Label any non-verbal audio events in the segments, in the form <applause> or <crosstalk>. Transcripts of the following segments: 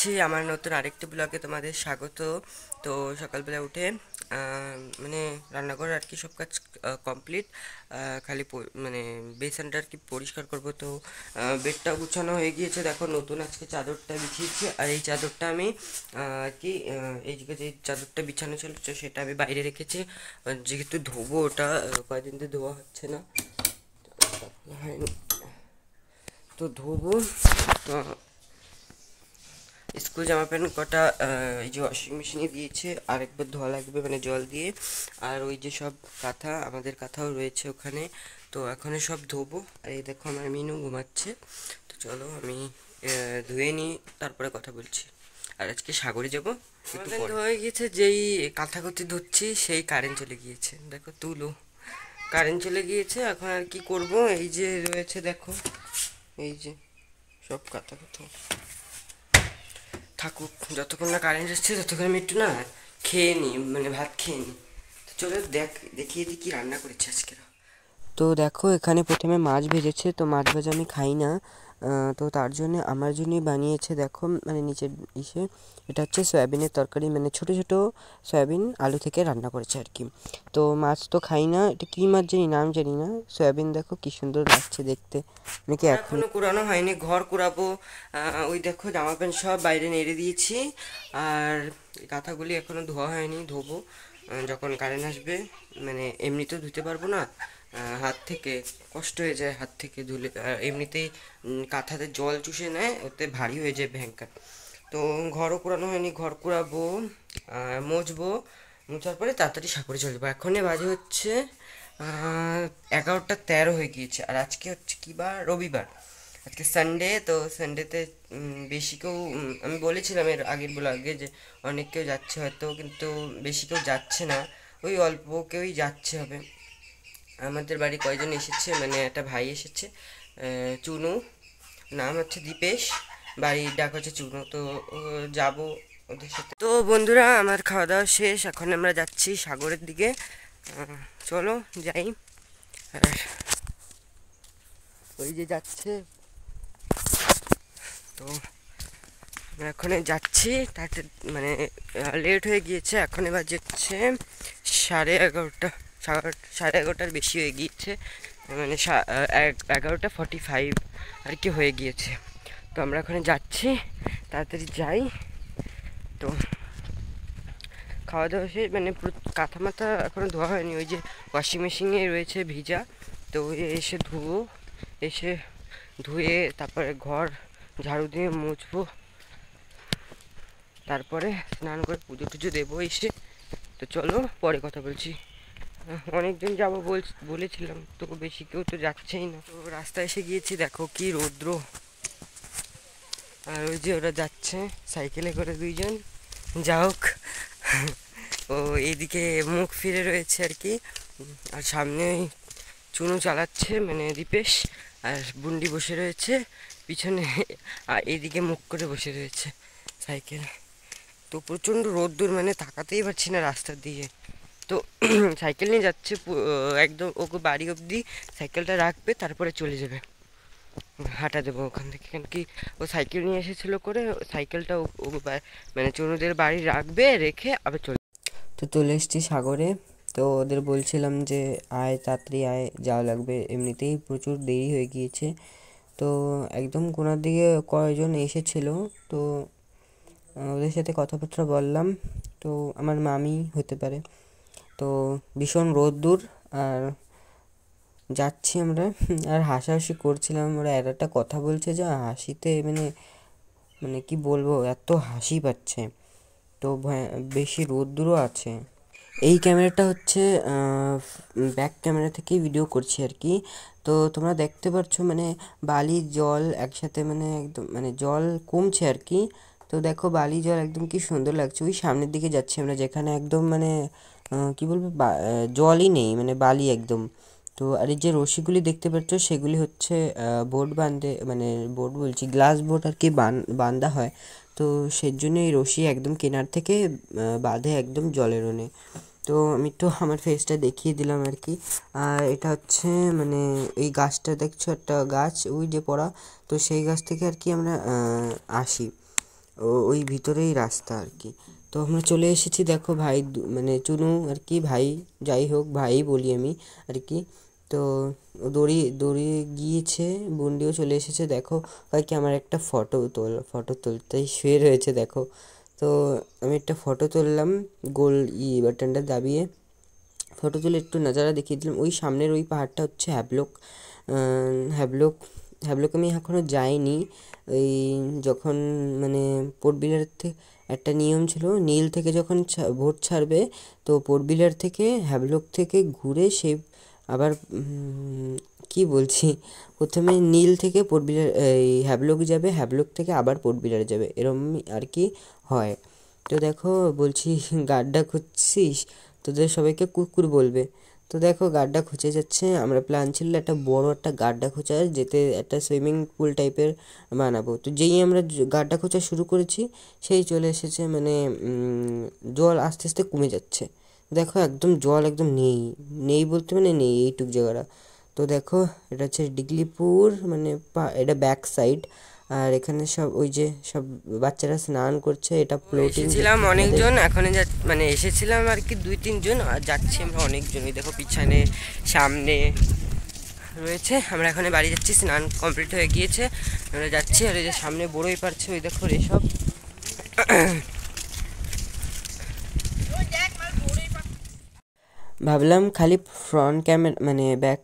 জানাচ্ছি আমার নতুন আরেকটি ব্লগে তোমাদের স্বাগত। তো সকালবেলা উঠে মানে রান্নাঘর আর কি সব কাজ কমপ্লিট খালি মানে বেসনটা আর কি পরিষ্কার করব। তো বেডটা গুছানো হয়ে গিয়েছে। দেখো নতুন আজকে চাদরটা বিছিয়েছি। আর এই চাদরটা আমি আর কি আহ, এই যে চাদরটা বিছানো ছিল তো সেটা আমি বাইরে রেখেছি। যেহেতু ধোবো ওটা কয়েকদিন ধরে ধোয়া হচ্ছে না। তো ধোবো তো স্কুল জামা প্যান্ট কটা এই যে ওয়াশিং মেশিনে দিয়েছে আরেকবার ধোয়া লাগবে মানে জল দিয়ে। আর ওই যে সব কাঁথা আমাদের কাঁথাও রয়েছে ওখানে। তো এখন সব ধোবো। আর এই দেখো আমার মিনু ঘুমাচ্ছে। তো চলো আমি ধুয়ে নিই তারপরে কথা বলছি। আর আজকে সাগরে যাব হয়ে গিয়েছে যেই কাঁথা কুতি ধুচ্ছি সেই কারেন্ট চলে গিয়েছে। দেখো তুলো। কারেন্ট চলে গিয়েছে এখন আর কি করব? এই যে রয়েছে দেখো। এই যে সব কাঁথা থাকুক যতক্ষণ না কারেন্ট আসছে ততক্ষণ আমি একটু না খেয়ে নিই মানে ভাত খেয়ে নিই তো চলো দেখ, দেখিয়ে দিই কী রান্না করেছে আজকে। তো দেখো, এখানে প্রথমে মাছ ভেজেছে, তো মাছ ভাজা আমি খাই না। তো তার জন্য আমার জন্যই বানিয়েছে দেখো মানে নিচের ইসে এটা হচ্ছে সয়াবিনের তরকারি মানে ছোট ছোট সয়াবিন আলু থেকে রান্না করেছে আর কি। তো মাছ তো খাই না এটা কী মাছ জানি নাম জানি না। সয়াবিন দেখো কি সুন্দর লাগছে দেখতে। নাকি এখনও কুড়ানো হয়নি ঘর কুড়াবো। ওই দেখো জামা প্যান্ট সব বাইরে নেড়ে দিয়েছি। আর কাঁথাগুলি এখনও ধোয়া হয়নি ধোবো। যখন কারেন্ট আসবে মানে এমনিতেও ধুতে পারব না হাত থেকে কষ্ট হয়ে যায়, হাত থেকে ধুলে এমনিতেই কাঁথাতে জল চুষে নেয়, ওতে ভারী হয়ে যায় ভয়ঙ্কর তো ঘরও কুড়ানো হয়নি, ঘর কুড়াবো আর মুছবো, মুছার পরে তাড়াতাড়ি সাপড়ে চলে যাব। এখনই বাজে হচ্ছে এগারোটা তেরো হয়ে গিয়েছে, আর আজকে হচ্ছে কি বার? রবিবার। আজকে সানডে তো সানডেতে বেশি কেউ আমি বলেছিলাম এর আগের ব্লগে যে অনেক কেউ যাচ্ছে হয়তো, কিন্তু বেশি কেউ যাচ্ছে না, ওই অল্প কেউই যাচ্ছে হবে। আমাদের বাড়ি কয়জন এসেছে মানে একটা ভাই এসেছে চুনু, নাম হচ্ছে দীপেশ, বাড়ির ডাক হচ্ছে চুনু, তো যাব ওদের সাথে। তো বন্ধুরা, আমার খাওয়া দাওয়া শেষ, এখন আমরা যাচ্ছি সাগরের দিকে চলো যাই ওই যে যাচ্ছে। তো এখন যাচ্ছি। তাতে মানে লেট হয়ে গিয়েছে, এখন এবার যাচ্ছে সাড়ে এগারোটা, সাড়ে এগারোটার বেশি হয়ে গিয়েছে। মানে এগারোটা ফর্টি ফাইভ আর কি হয়ে গিয়েছে। তো আমরা ওখানে যাচ্ছি, তাড়াতাড়ি যাই। তো খাওয়া দাওয়া শেষ মানে কাঁথা মাথা এখনও ধোয়া হয়নি। ওই যে ওয়াশিং মেশিনে রয়েছে ভিজা, তো এসে ধুবো। এসে ধুয়ে তারপরে ঘর ঝাড়ু দিয়ে মুছবো। তারপরে স্নান করে পুজো টুজো দেবো এসে। তো চলো পরে কথা বলছি। অনেকজন যাব বল বলেছিলাম তো বেশি কেউ তো যাচ্ছেই না। তো রাস্তায় এসে গিয়েছি, দেখো কি রৌদ্র। আর ওই যে ওরা যাচ্ছে, সাইকেলে করে দুইজন। যা হোক, ও এইদিকে মুখ ফিরে রয়েছে আর কি। আর সামনে চুনু চালাচ্ছে মানে দীপেশ। আর বুন্ডি বসে রয়েছে। পিছনে আর এইদিকে মুখ করে বসে রয়েছে সাইকেল। তো প্রচণ্ড রোদ্দুর মানে তাকাতেই পারছি না রাস্তা দিয়ে তো <clears throat> সাইকেল নিয়ে যাচ্ছে একদম ওকে বাড়ি অবধি। সাইকেলটা রাখবে, তারপরে চলে যাবে। হাঁটা দেবো ওখান থেকে। কেন কি, ও সাইকেল নিয়ে এসেছিল করে, সাইকেলটা ও মানে চনুদের বাড়ি রাখবে, রেখে আবার চলে তো চলে এসছি সাগরে। তো ওদের বলছিলাম যে, আয় তাড়াতাড়ি আয়, যাওয়া লাগবে। এমনিতেই প্রচুর দেরি হয়ে গিয়েছে। তো একদম কোনার দিকে কয়েকজন এসেছিল, তো ওদের সাথে কথাবার্তা বললাম। তো আমার মামি হতে পারে। তো ভীষণ রোদ্দুর, আর যাচ্ছি আমরা। <laughs> আর হাসাহাসি করছিলাম। ওরা এর একটা কথা বলছে যে, হাসিতে মানে মানে কি বলব, এত হাসি পাচ্ছে। তো বেশি রোদ্দুরও আছে। এই ক্যামেরাটা হচ্ছে ব্যাক ক্যামেরা থেকেই ভিডিও করছি আর কি। তো তোমরা দেখতে পাচ্ছ মানে বালি, জল একসাথে মানে একদম মানে জল কমছে আর কি। তো দেখো বালি, জল একদম কি সুন্দর লাগছে। ওই সামনের দিকে যাচ্ছি আমরা, যেখানে একদম মানে কি বলব জলই নেই মানে বালি একদম। তো আর এই যে রশিগুলি দেখতে পাচ্ছ, সেগুলি হচ্ছে বোট বাঁধে মানে বোট বলছি, গ্লাস বোট আর কি বাঁধা হয়। তো সেই জন্য এই রশি একদম কেনার থেকে বাঁধে একদম জলের ওনে। তো আমি তো আমার ফেসটা দেখিয়ে দিলাম আর কি। আর এটা হচ্ছে মানে এই গাছটা দেখছ একটা গাছ, ওই যে পড়া, তো সেই গাছ থেকে আর কি আমরা আসি। ওই ভিতরেই রাস্তা আর কি। তো আমরা চলে এসেছি দেখো ভাই মানে চুনু আর কি, ভাই, যাই হোক, ভাই বলি আমি আর কি। তো দড়ি দড়ি গিয়েছে, বন্ডিও চলে এসেছে, দেখো, ভাই কি আমার একটা ফটো তোল ফটো তুলতেই শুয়ে রয়েছে, দেখো। তো আমি একটা ফটো তুললাম, গোল ই বাটনটা দাবিয়ে। ফটো তুলে একটু নাজারা দেখিয়ে দিলাম। ওই সামনের ওই পাহাড়টা হচ্ছে হ্যাবলক হ্যাবলক হ্যাবলক আমি এখনও যাইনি। ওই যখন মানে পোর্ট বিলার থেকে একটা নিয়ম ছিল, নীল থেকে যখন ভোট ছাড়বে, তো পোর্ট বিলার থেকে হ্যাবলক থেকে ঘুরে সে আবার কি বলছি? প্রথমে নীল থেকে পোর্ট বিলার এই হ্যাবলক যাবে, হ্যাবলক থেকে আবার পোর্ট বিলার যাবে, এরমই আর কি হয়। তো দেখো, বলছি, গাড্ডা খুঁজছিস? তোদের সবাইকে কুকুর বলবে। তো দেখো, গাড্ডা খুঁজে যাচ্ছে। আমরা প্ল্যান ছিল একটা বড় একটা গাড্ডা খোঁচা, যেতে একটা সুইমিং পুল টাইপের বানাবো। তো যেই আমরা গাড্ডা খোঁচা শুরু করেছি, সেই চলে এসেছে মানে জল আস্তে আস্তে কমে যাচ্ছে। দেখো একদম জল একদম নেই নেই বলতে মানে নেই এইটুক জায়গাটা। তো দেখো এটা হচ্ছে ডিগলিপুর মানে এটা ব্যাক সাইড আর এখানে সব ওই যে সব বাচ্চারা স্নান করছে এটা ফ্লোটিং এসেছিলাম অনেকজন এখন মানে এসেছিলাম আর কি দুই তিনজন আর যাচ্ছি আমরা অনেকজন। ওই দেখো পিছনে সামনে রয়েছে আমরা এখন বাড়ি যাচ্ছি স্নান কমপ্লিট হয়ে গিয়েছে। আমরা যাচ্ছি আর এই যে সামনে বড়ই পারছে ওই দেখো এসব ভাবলাম খালি ফ্রন্ট ক্যামেরা মানে ব্যাক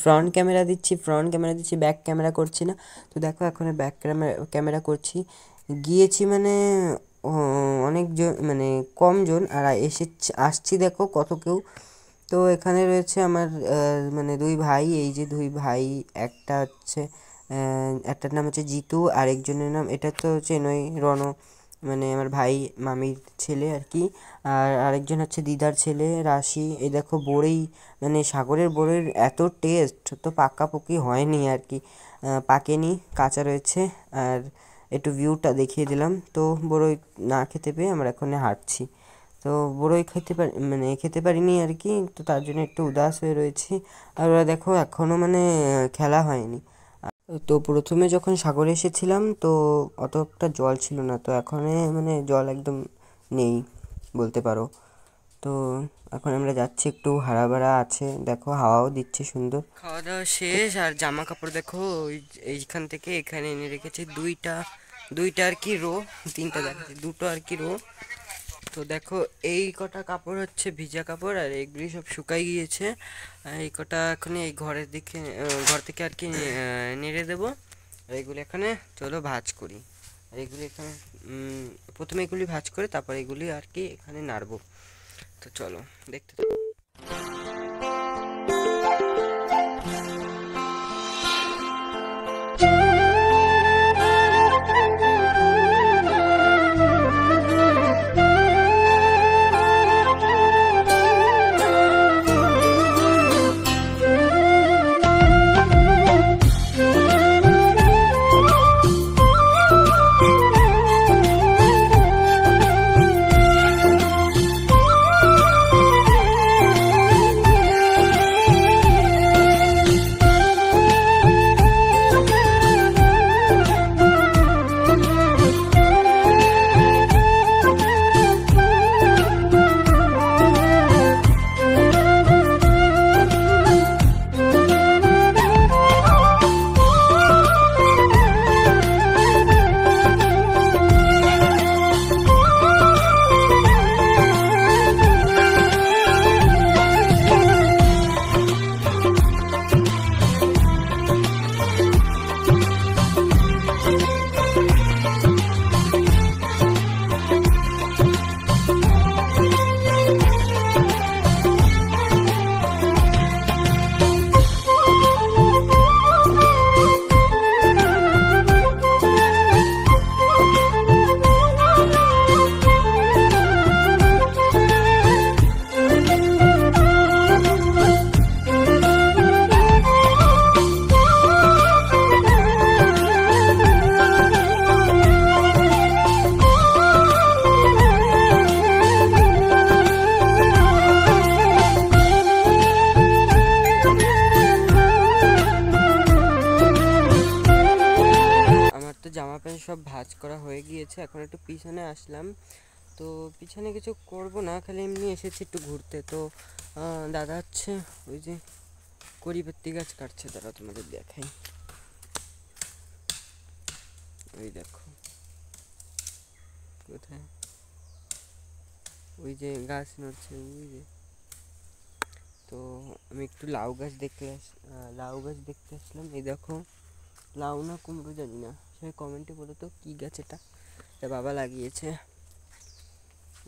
ফ্রন্ট ক্যামেরা দিচ্ছি ফ্রন্ট ক্যামেরা দিচ্ছি ব্যাক ক্যামেরা করছি না। তো দেখো এখন ব্যাক ক্যামেরা ক্যামেরা করছি। গিয়েছি মানে অনেকজন মানে কমজন, আর এসে আসছি দেখো কত কেউ। তো এখানে রয়েছে আমার মানে দুই ভাই, এই যে দুই ভাই, একটা হচ্ছে একটার নাম হচ্ছে জিতু, আরেকজনের নাম, এটা তো হচ্ছে চেনই রণ মানে আমার ভাই, মামির ছেলে আর কি। আর আরেকজন হচ্ছে দিদার ছেলে, রাশি। এই দেখো বড়ই মানে সাগরের বড়ির এত টেস্ট তো পাকাপুকি হয়নি আর কি। পাকেনি, কাঁচা রয়েছে। আর একটু ভিউটা দেখিয়ে দিলাম। তো বড়ই না খেতে পেয়ে আমরা এখন হাঁটছি। তো বড়ই খেতে পারি মানে খেতে পারিনি আর কি। তো তার জন্য একটু উদাস হয়ে রয়েছি। আর ওরা দেখো এখনও মানে খেলা হয়নি। তো প্রথমে যখন সাগরে এসেছিলাম, তো অত একটা জল ছিল না। তো এখন মানে জল একদম নেই বলতে পারো। তো এখন আমরা যাচ্ছি একটু হারা ভাড়া আছে। দেখো, হাওয়াও দিচ্ছে সুন্দর। খাওয়া দাওয়া শেষ, আর জামা কাপড় দেখো এইখান থেকে এখানে এনে রেখেছি দুইটা দুইটা আর কি রো তিনটা দেখাচ্ছে, দুটো আর কি রো তো দেখো, এই কটা কাপড় হচ্ছে ভিজা কাপড় আর এইগুলি সব শুকাই গিয়েছে। এই কটা এখন এই ঘরের দিকে ঘর থেকে আর কি নেড়ে দেবো। এইগুলি এখানে, চলো ভাজ করি। আর এগুলি এখানে প্রথমে এগুলি ভাজ করে তারপর এগুলি আর কি এখানে নাড়বো। তো চলো, দেখতে থাকো। এখন একটু পিছনে আসলাম। তো পিছনে কিছু করব না, খালি এমনি এসেছি একটু ঘুরতে। তো দাদা হচ্ছে ওই যে কড়িপাত্তি গাছ কাটছে তারা তোমাদের দেখাই। ওই দেখো। কোথায়? ওই যে গাছ নড়ছে, ওই যে। তো আমি একটু লাউ গাছ দেখতে আস লাউ গাছ দেখতে আসলাম। এই দেখো, লাউ না কুমড়ো জানি না। সে কমেন্টে বলো তো, কী গাছ এটা? এটা বাবা লাগিয়েছে।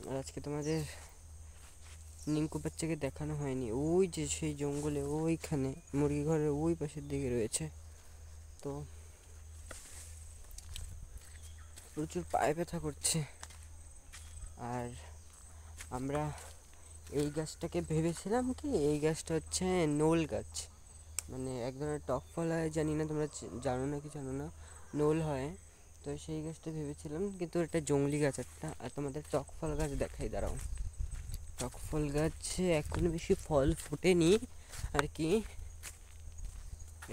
আর আজকে তোমাদের নিঙ্কু বাচ্চাকে দেখানো হয়নি। ওই যে সেই জঙ্গলে ওইখানে, মুরগি ঘরের ওই পাশের দিকে রয়েছে। তো প্রচুর পায়ে ব্যথা করছে। আর আমরা এই গাছটাকে ভেবেছিলাম কি, এই গাছটা হচ্ছে নোল গাছ। মানে এক ধরনের টক ফল হয়, জানি না তোমরা জানো না কি জানো না। নোল হয়। তো সেই গাছটা ভেবেছিলাম, কিন্তু এটা জংলি গাছ একটা, আর তোমাদের টক ফল গাছ দেখাই, দাঁড়াও। টক ফল গাছে এখনও বেশি ফল ফোটেনি, আর কি?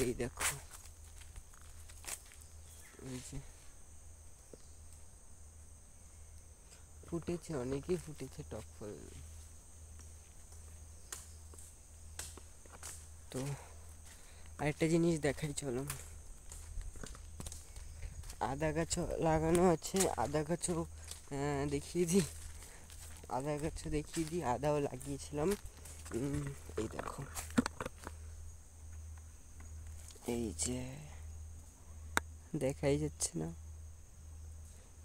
এই দেখো। ফুটেছে, অনেকই ফুটেছে টক ফল তো আরেকটা জিনিস দেখাই, চলো। আদা গাছও লাগানো আছে, আদা গাছও দেখিয়ে দিই। আদা গাছও দেখিয়ে দিই, আদাও লাগিয়েছিলাম। এই দেখো। এই যে, দেখাই যাচ্ছে না।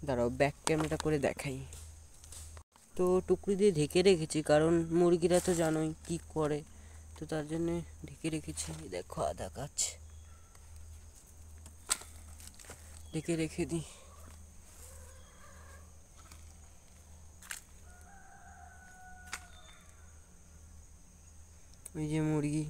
দাঁড়াও ব্যাক ক্যামেরা করে দেখাই। তো টুকরি দিয়ে ঢেকে রেখেছি, কারণ মুরগিরা তো জানোই কি করে। তো তার জন্য ঢেকে রেখেছি। দেখো আদা গাছ। ঢেকে রেখে দিই। ওই যে মুরগি।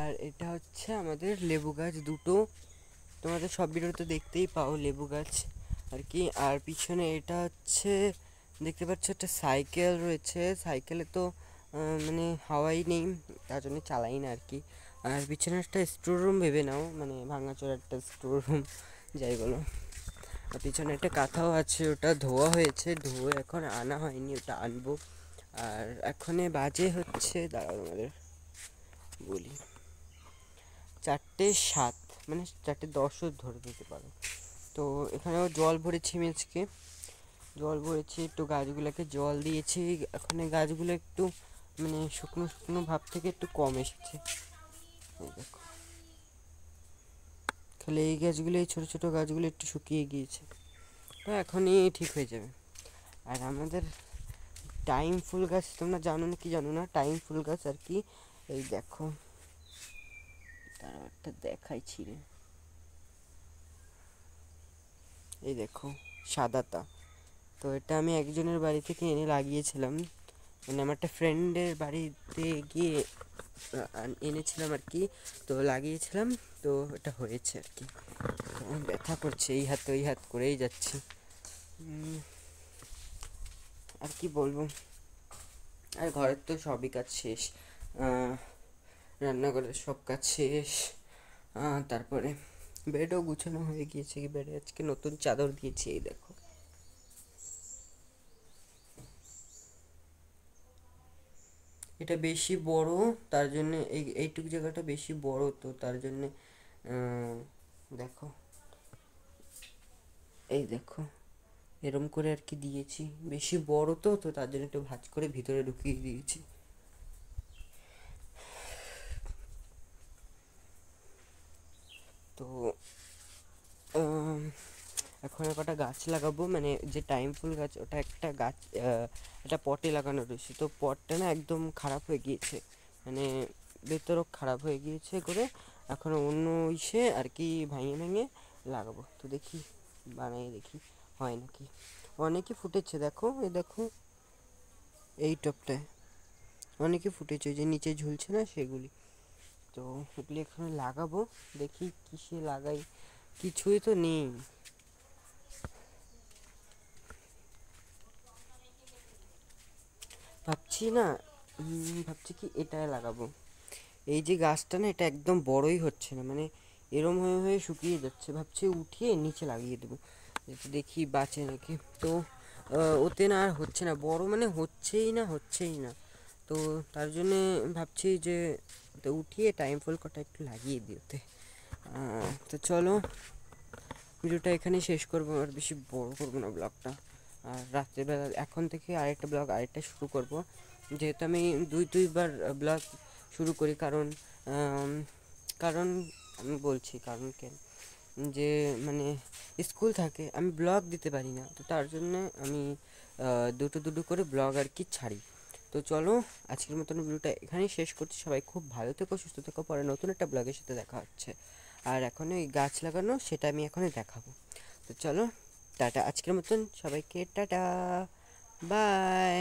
আর এটা হচ্ছে আমাদের লেবু গাছ দুটো। তোমাদের সব ভিডিওতে দেখতেই পাও লেবু গাছ। আর কি, আর পিছনে এটা হচ্ছে দেখতে পাচ্ছ একটা সাইকেল রয়েছে। সাইকেলে তো মানে হাওয়াই নেই, তার জন্য চালাই না আর কি আর পিছনে একটা স্টোর রুম ভেবে নাও মানে ভাঙাচোরা একটা স্টোর রুম যাই বলো। আর পিছনে একটা কাঁথাও আছে, ওটা ধোয়া হয়েছে, ধুয়ে এখন আনা হয়নি, ওটা আনব। আর এখনে বাজে হচ্ছে, দাঁড়াও আমাদের বলি। চারটে সাত মানে চারটে দশও ধরে দিতে পারো। তো এখানেও জল ভরেছি মেজকে জল ভরেছি, একটু গাছগুলোকে জল দিয়েছি। এখন এই গাছগুলো একটু মানে শুকনো শুকনো ভাব থেকে একটু কম এসেছে। এই দেখো। তাহলে এই গাছগুলো, এই ছোটো ছোটো গাছগুলো একটু শুকিয়ে গিয়েছে। তো এখনই ঠিক হয়ে যাবে। আর আমাদের টাইম ফুল গাছ, তোমরা জানো না কি জানো না? টাইম ফুল গাছ আর কি? এই দেখো। একটা দেখাই ছিল এই দেখো সাদাটা তো এটা আমি একজনের বাড়ি থেকে এনে লাগিয়েছিলাম। মানে আমার একটা ফ্রেন্ডের বাড়িতে গিয়ে এনেছিলাম আর কি। তো লাগিয়েছিলাম, তো এটা হয়েছে আর কি। ব্যথা করছে, এই হাত ওই হাত করেই যাচ্ছি। আর কি বলব? আর ঘরের তো সবই কাজ শেষ। রান্নাঘরের সব কাজ শেষ। তারপরে বেডও গুছানো হয়ে গিয়েছে বেডে আজকে নতুন চাদর দিয়েছি, এই দেখো। এটা বেশি বড়, তার জন্য এই, এইটুকু জায়গাটা বেশি বড় তো তার জন্যে দেখো। এই দেখো, এরম করে আর কি দিয়েছি। বেশি বড় তো তো তার জন্য একটু ভাঁজ করে ভিতরে ঢুকিয়ে দিয়েছি তো আম, এখন কটা গাছ লাগাবো মানে যে টাইম ফুল গাছ, ওটা একটা গাছ একটা পটে লাগানো রয়েছে। তো পটটা না একদম খারাপ হয়ে গিয়েছে মানে ভেতরও খারাপ হয়ে গিয়েছে করে এখন অন্য ইসে আর কি ভেঙে ভেঙে লাগাবো। তো দেখি, বানাই দেখি, হয় নাকি? অনেকই ফুটেছে দেখো, এই দেখো, এই টপটায়। অনেকই ফুটেছে যে নিচে ঝুলছে না সেগুলি। তো ওগুলি এখানে লাগাবো, দেখি কিসে লাগাই। কিছুই তো নেই। ভাবছি না ভাবছি কি এটা লাগাবো। এই যে গাছটা না, এটা একদম বড়ই হচ্ছে না মানে এরম হয়ে হয়ে শুকিয়ে যাচ্ছে। ভাবছি উঠিয়ে নিচে লাগিয়ে দেবো দেখি বাঁচে নাকি। তো ওতে না আর হচ্ছে না, বড় মানে হচ্ছেই না হচ্ছেই না। তো তার জন্যে ভাবছি যে ওটা উঠিয়ে টাইম ফল কটা একটু লাগিয়ে দিই ওতে। তো চলো, ভিডিওটা এখানে শেষ করব, আর বেশি বড় করব না ব্লগটা আর রাত্রিবেলা এখন থেকে আরেকটা ব্লগ, আরেকটা শুরু করব। যেহেতু আমি দুই, দুইবার ব্লগ শুরু করি, কারণ কারণ আমি বলছি, কারণ কেন? যে মানে স্কুল থাকে, আমি ব্লগ দিতে পারি না। তো তার জন্য আমি দুটো দুটো করে ব্লগ আর কি ছাড়ি। তো চলো, আজকের মতন ভিডিওটা এখানেই শেষ করছি। সবাই খুব ভালো থেকো, সুস্থ থেকো। পরে নতুন একটা ব্লগের সাথে দেখা হচ্ছে। আর এখন ওই গাছ লাগানো, সেটা আমি এখনই দেখাবো। তো চলো টাটা। আজকের মতন সবাইকে টাটা। বাই।